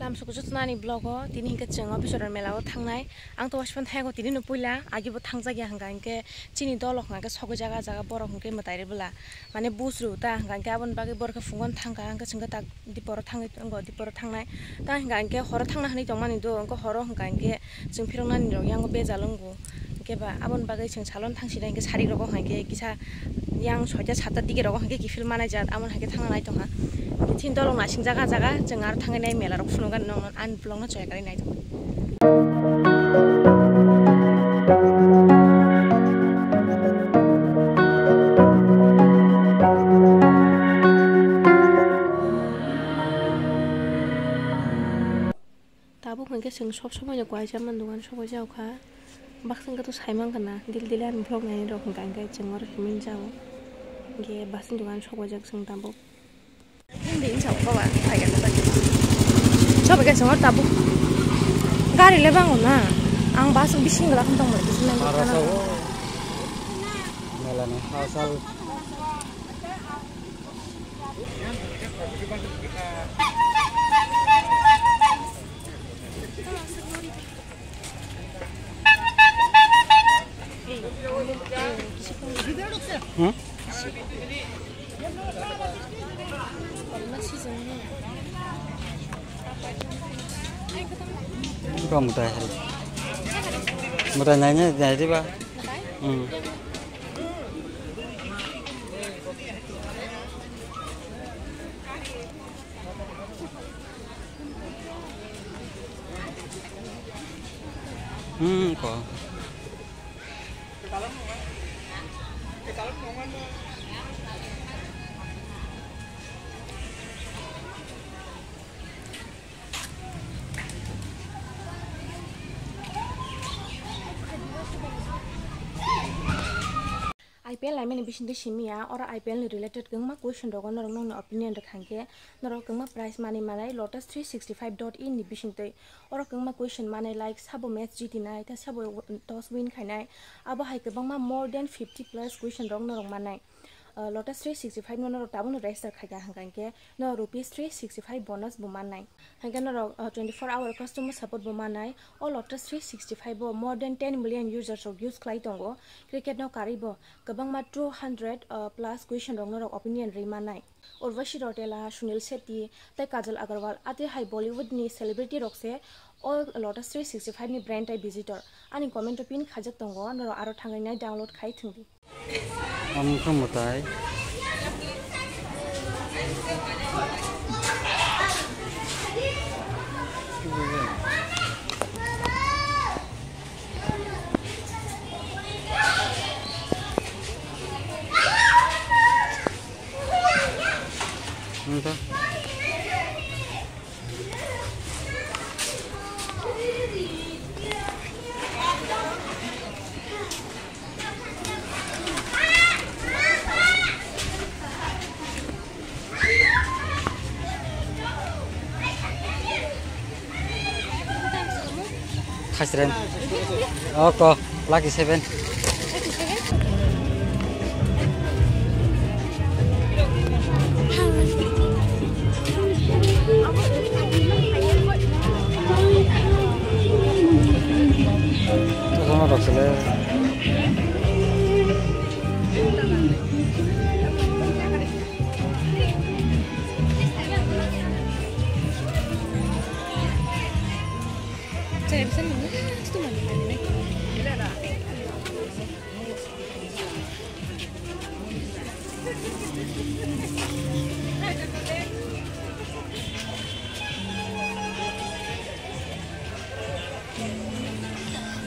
Lam suku su tunani blogo tini hinga cengo bisoran melao tangnai ang to washpan thago tini nupuila agi bo tangza gi hanga hingke cini dol hanga ke soko jaga jaga boro hinke mataire bula mane busru ta hanga ingke abon bagi bor ke fungon thangka hanga chenga ta di poro tangkai tonggo di poro tangnai ta hanga hingke horo thangna hani jongmani do ngo horo hanga hingke ching phirongna ni rog yango bejalungu ingke ba abon bagi cengsalon tangsi dan ingke sari rokok hanga ke kisa yang soja sata tiga rok hangke ki film mana jat amun hangke tangani tonga tin dolong na sing jaga jaga jeng ar thang nai mela rok phunu gan nonon an blong na choya kali nai tonga tabu hangke sing sob somonya kwa jaman dogan sobo jauka 박상가도 살만 가나 딜딜한 블록 내리러 공간가 증거를 힘을 자고 ghé bác sinh đoàn cho qua giấc sung tam bốc không đến chồng các bạn phải cái này ang basog bising galak ng tangmol kasi may mga na nila ni hasal Hmm? Có một tay. Một tay này nhé, này đi ba. Ừ. Ừ, có. IPL I mean bishin de shimi ya or IPL ni related gung ma question dogo no rong no opinion de khangke no rong gung ma price mani mani lotus 365.in ni bishin de or gung ma question mani like sabo match jiti nai ta sabo toss win khai abo hai ke bang more than 50 plus question rong no rong mani Lotus three sixty five মানে লটা মানে ৰাইজ দেখাই দিয়া হাংকে ন rupees three sixty five bonus বোমা নাই সেনেকৈ ন twenty four our customer support বোমা নাই অ Lotus three sixty five more than ten million ইউজাৰ্ছক ইউজ খাই দিব ক্ৰিকেট ন কাৰিব গোবাং মা টু হাণ্ড্ৰেড প্লাছ কুৱেশ্যন দক নৰক অপিনিয়ন ৰিমা নাই উৰ্বশী ৰটেলা সুনীল চেট্টি তাই কাজল আগৰৱাল আদি হাই বলিউডনি চেলিব্ৰিটি ৰকছে অ লটাছ থ্ৰী ছিক্সটি ফাইভনি ব্ৰেণ্ড টাই ভিজিটৰ আনি কমেণ্ট পিন খাজক দংগ নৰ আৰু থাঙিনাই ডাউনলোড খাই থি khai không một tay Entah. Khasiran. khasran oko lagi seven Terima kasih.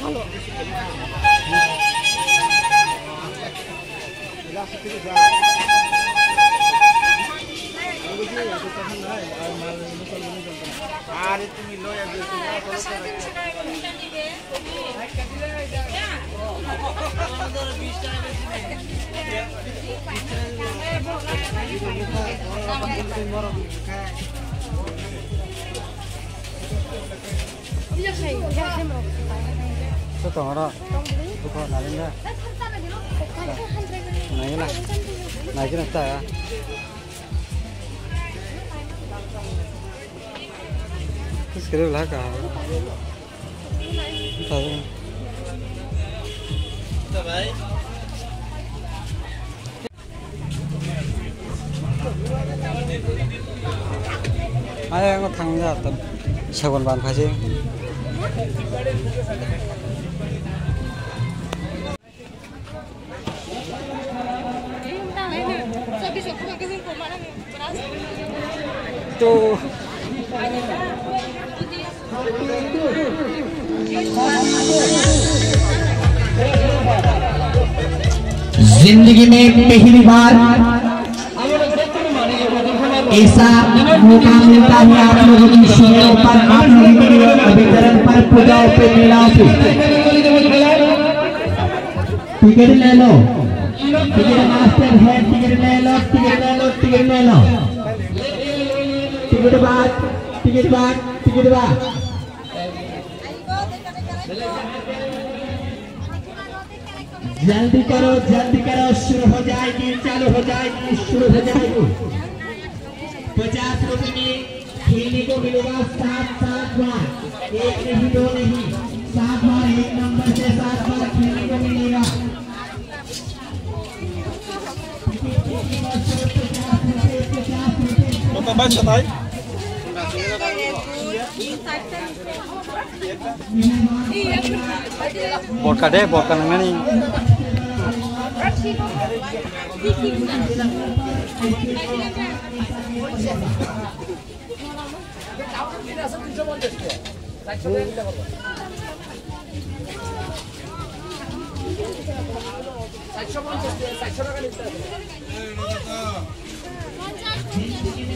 ভালো Sao tỏ đó? Tôi còn là lên đây. Này cái này. Này, cái này tẻ à? Cái cái là cả. Tao. Tao đấy. सगन थांनो तो ज़िंदगी में पहली बार ऐसा मौका मिलता है आप लोगों की शिविरों पर, आप लोगों के अभितरण पर, पूजाओं पे, मेलाओं पे। टिकट ले लो। टिकट मास्टर है, टिकट ले लो, टिकट ले लो, टिकट ले लो। टिकट बात टिकट बात टिकट बात। जल्दी करो जल्दी करो, शुरू हो जाएगी, चालू हो जाएगी, शुरू हो जाएगी। पचास रुपए में खेलने को मिलेगा सात सात बार। एक नहीं दो नहीं। सात बार एक नंबर से सात बार खेलने को मिलेगा।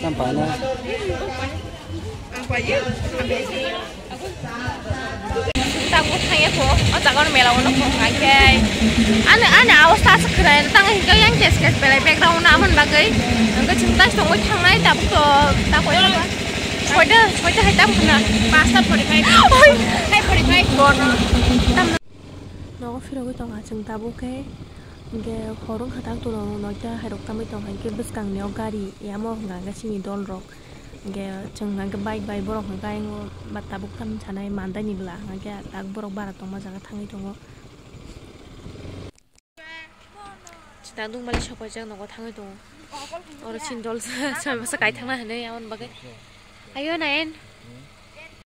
দাম পায় না Kau dah, kau dah hitam punya. Pasta, pori pori. Hai, pori pori. Bor. Tama. Nggak firaq itu nggak cinta bu, kayak. Nggak korong kata tuh, nggak ada hidup kami tuh, kayak. Bus kang nyokari, ya mau nggak nggak sini don rock. ge chung ngang ke bike bike borok ngang kai ngo bata buk tam chanai manda ni bla ngang ke tak borok bara tong ma jaga thangi tongo chita dung mali shopo jag ngo thangi tongo or chin dol sa sa kai thangna hne yawan bagai ayo naen